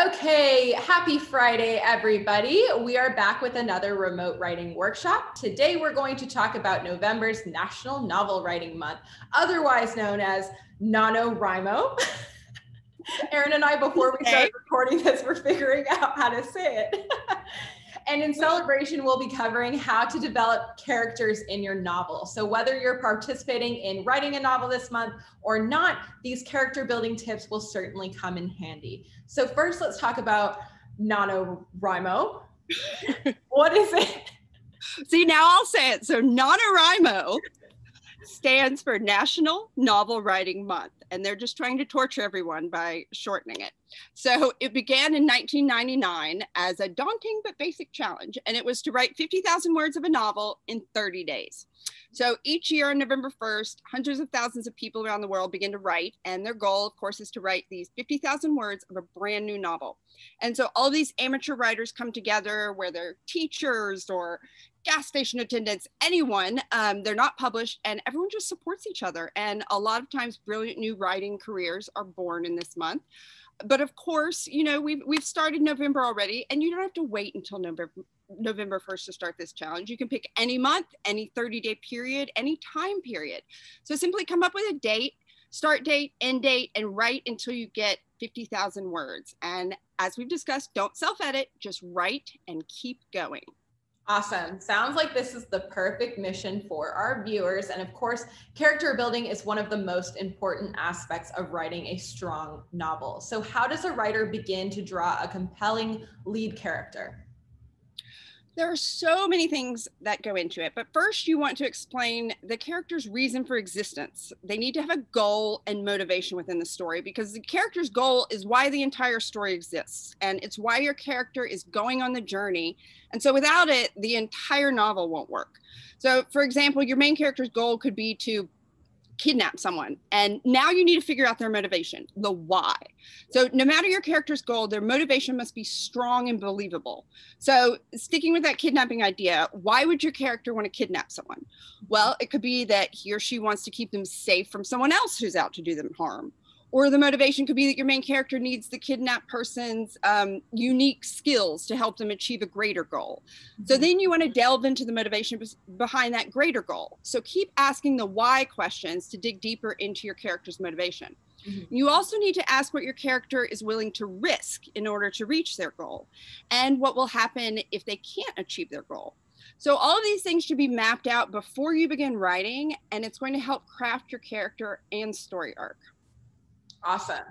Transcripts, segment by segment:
Okay, happy Friday, everybody. We are back with another remote writing workshop. Today, we're going to talk about November's National Novel Writing Month, otherwise known as NaNoWriMo. Erin and I, before we started recording this, we're figuring out how to say it. And in celebration, we'll be covering how to develop characters in your novel. So whether you're participating in writing a novel this month or not, these character building tips will certainly come in handy. So first, let's talk about NaNoWriMo. what is it? See, now I'll say it. So NaNoWriMo stands for National Novel Writing Month and they're just trying to torture everyone by shortening it. So it began in 1999 as a daunting but basic challenge, and it was to write 50,000 words of a novel in 30 days. So each year on November 1st, hundreds of thousands of people around the world begin to write, and their goal, of course, is to write these 50,000 words of a brand new novel. And so all these amateur writers come together, where they're teachers or gas station attendants, anyone. Um, they're not published, and everyone just supports each other. And a lot of times, brilliant new writing careers are born in this month. But of course, you know we've we've started November already, and you don't have to wait until November November 1st to start this challenge. You can pick any month, any 30 day period, any time period. So simply come up with a date, start date, end date, and write until you get 50,000 words. And as we've discussed, don't self edit, just write and keep going. Awesome. Sounds like this is the perfect mission for our viewers. And of course, character building is one of the most important aspects of writing a strong novel. So, how does a writer begin to draw a compelling lead character? There are so many things that go into it. But first, you want to explain the character's reason for existence. They need to have a goal and motivation within the story because the character's goal is why the entire story exists. And it's why your character is going on the journey. And so without it, the entire novel won't work. So, for example, your main character's goal could be to kidnap someone. And now you need to figure out their motivation, the why. So, no matter your character's goal, their motivation must be strong and believable. So, sticking with that kidnapping idea, why would your character want to kidnap someone? Well, it could be that he or she wants to keep them safe from someone else who's out to do them harm or the motivation could be that your main character needs the kidnapped person's um, unique skills to help them achieve a greater goal. Mm-hmm. So then you want to delve into the motivation behind that greater goal. So keep asking the why questions to dig deeper into your character's motivation. Mm-hmm. You also need to ask what your character is willing to risk in order to reach their goal and what will happen if they can't achieve their goal. So, all of these things should be mapped out before you begin writing, and it's going to help craft your character and story arc. Awesome.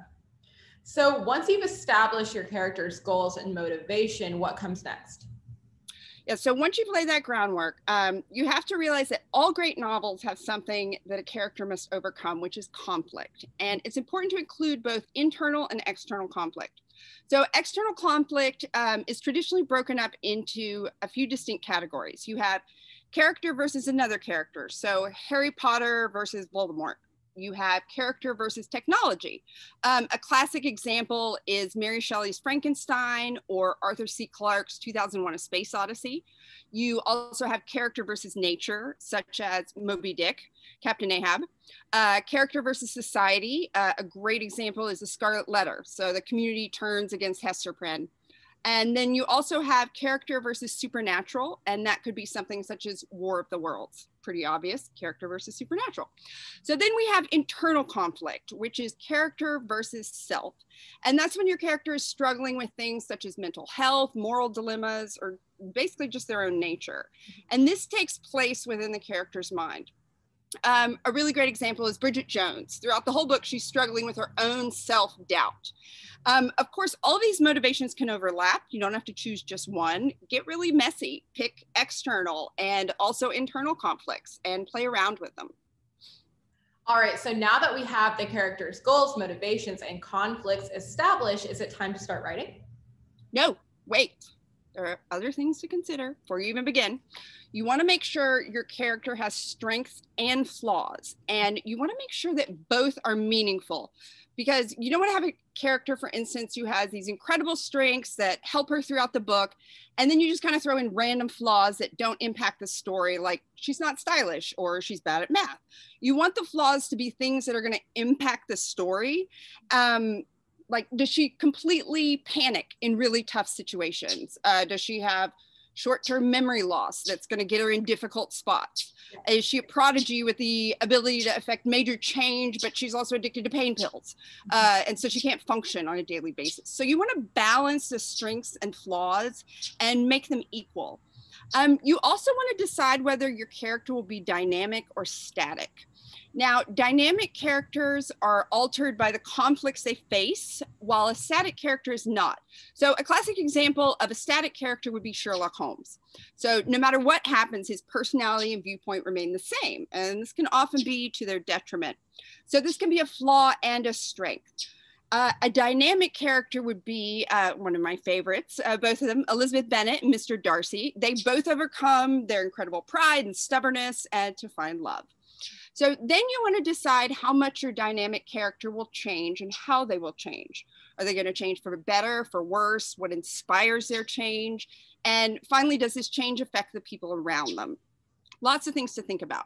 So once you've established your character's goals and motivation, what comes next? Yeah, so once you've laid that groundwork, um, you have to realize that all great novels have something that a character must overcome, which is conflict. And it's important to include both internal and external conflict. So, external conflict um, is traditionally broken up into a few distinct categories. You have character versus another character. So, Harry Potter versus Voldemort you have character versus technology. Um, a classic example is Mary Shelley's Frankenstein or Arthur C. Clarke's 2001 A Space Odyssey. You also have character versus nature, such as Moby Dick, Captain Ahab. Uh, character versus society, uh, a great example is the Scarlet Letter. So the community turns against Hester Prynne. And then you also have character versus supernatural, and that could be something such as War of the Worlds. Pretty obvious, character versus supernatural. So then we have internal conflict, which is character versus self. And that's when your character is struggling with things such as mental health, moral dilemmas, or basically just their own nature. Mm-hmm. And this takes place within the character's mind. Um, a really great example is Bridget Jones. Throughout the whole book, she's struggling with her own self doubt. Um, of course, all these motivations can overlap. You don't have to choose just one. Get really messy, pick external and also internal conflicts and play around with them. All right, so now that we have the character's goals, motivations, and conflicts established, is it time to start writing? No, wait. There are other things to consider before you even begin. You want to make sure your character has strengths and flaws, and you want to make sure that both are meaningful because you don't want to have a character, for instance, who has these incredible strengths that help her throughout the book, and then you just kind of throw in random flaws that don't impact the story, like she's not stylish or she's bad at math. You want the flaws to be things that are going to impact the story. Um, like, does she completely panic in really tough situations? Uh, does she have short-term memory loss that's going to get her in difficult spots? Is she a prodigy with the ability to affect major change, but she's also addicted to pain pills? Uh, and so she can't function on a daily basis. So you want to balance the strengths and flaws and make them equal. Um, you also want to decide whether your character will be dynamic or static. Now, dynamic characters are altered by the conflicts they face, while a static character is not. So, a classic example of a static character would be Sherlock Holmes. So, no matter what happens, his personality and viewpoint remain the same, and this can often be to their detriment. So, this can be a flaw and a strength. Uh, a dynamic character would be uh, one of my favorites, uh, both of them, Elizabeth Bennet and Mr. Darcy. They both overcome their incredible pride and stubbornness and to find love. So then you want to decide how much your dynamic character will change and how they will change. Are they going to change for better, for worse? What inspires their change? And finally, does this change affect the people around them? Lots of things to think about.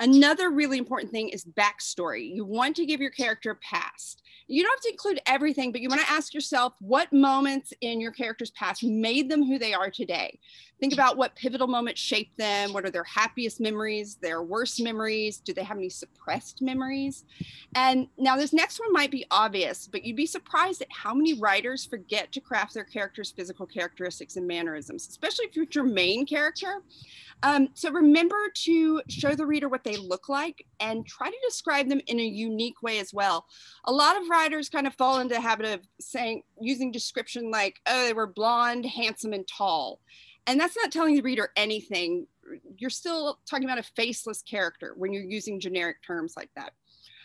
Another really important thing is backstory. You want to give your character a past. You don't have to include everything, but you want to ask yourself what moments in your character's past made them who they are today. Think about what pivotal moments shaped them. What are their happiest memories, their worst memories? Do they have any suppressed memories? And now, this next one might be obvious, but you'd be surprised at how many writers forget to craft their character's physical characteristics and mannerisms, especially if it's your main character. Um, so remember to show the reader what they look like and try to describe them in a unique way as well. A lot of writers kind of fall into the habit of saying, using description like, oh, they were blonde, handsome, and tall. And that's not telling the reader anything. You're still talking about a faceless character when you're using generic terms like that.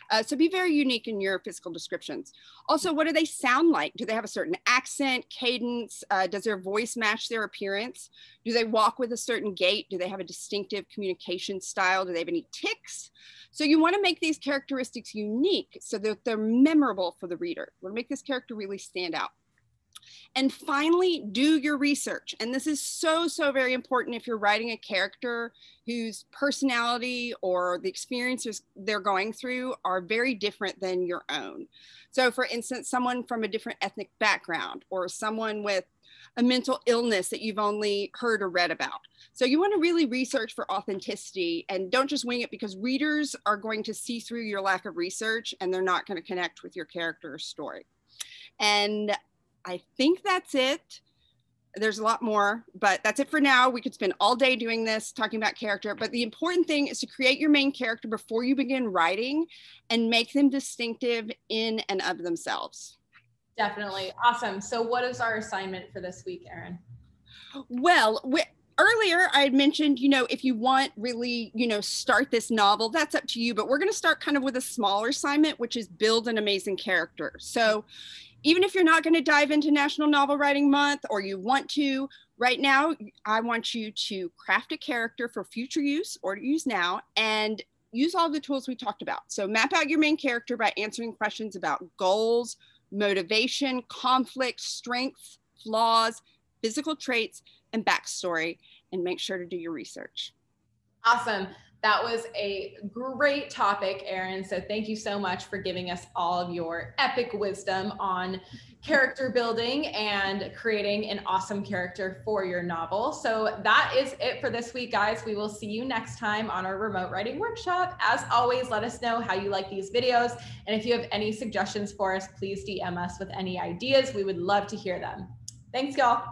Uh, so be very unique in your physical descriptions. Also, what do they sound like? Do they have a certain accent, cadence? Uh, does their voice match their appearance? Do they walk with a certain gait? Do they have a distinctive communication style? Do they have any tics? So you want to make these characteristics unique so that they're memorable for the reader. You want to make this character really stand out. And finally, do your research. And this is so, so very important if you're writing a character whose personality or the experiences they're going through are very different than your own. So, for instance, someone from a different ethnic background or someone with a mental illness that you've only heard or read about. So you want to really research for authenticity and don't just wing it because readers are going to see through your lack of research and they're not going to connect with your character or story. And I think that's it. There's a lot more, but that's it for now. We could spend all day doing this, talking about character. But the important thing is to create your main character before you begin writing and make them distinctive in and of themselves. Definitely. Awesome. So, what is our assignment for this week, Erin? Well, we, earlier I had mentioned, you know, if you want really, you know, start this novel, that's up to you. But we're going to start kind of with a smaller assignment, which is build an amazing character. So even if you're not going to dive into National Novel Writing Month or you want to, right now, I want you to craft a character for future use or to use now and use all the tools we talked about. So map out your main character by answering questions about goals, motivation, conflict, strengths, flaws, physical traits, and backstory, and make sure to do your research. Awesome. That was a great topic, Erin. So thank you so much for giving us all of your epic wisdom on character building and creating an awesome character for your novel. So that is it for this week, guys. We will see you next time on our remote writing workshop. As always, let us know how you like these videos. And if you have any suggestions for us, please DM us with any ideas. We would love to hear them. Thanks, y'all.